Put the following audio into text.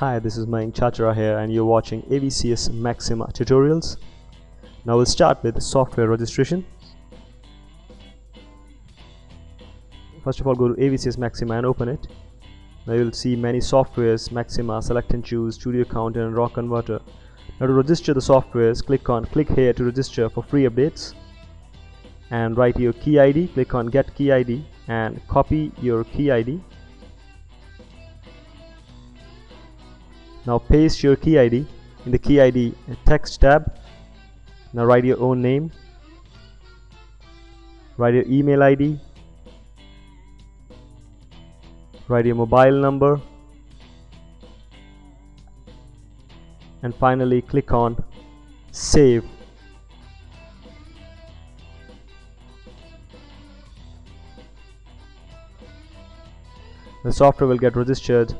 Hi, this is Mayank Chachra here and you're watching AVCS Maxima tutorials. Now we'll start with software registration. First of all, go to AVCS Maxima and open it. Now you'll see many softwares, Maxima, Select and Choose, Studio Accountant and Rock Converter. Now to register the softwares, click on click here to register for free updates and write your key ID, click on get key ID and copy your key ID now paste your key ID in the key ID text tab. Now write your own name. Write your email ID write your mobile number. And finally click on save. The software will get registered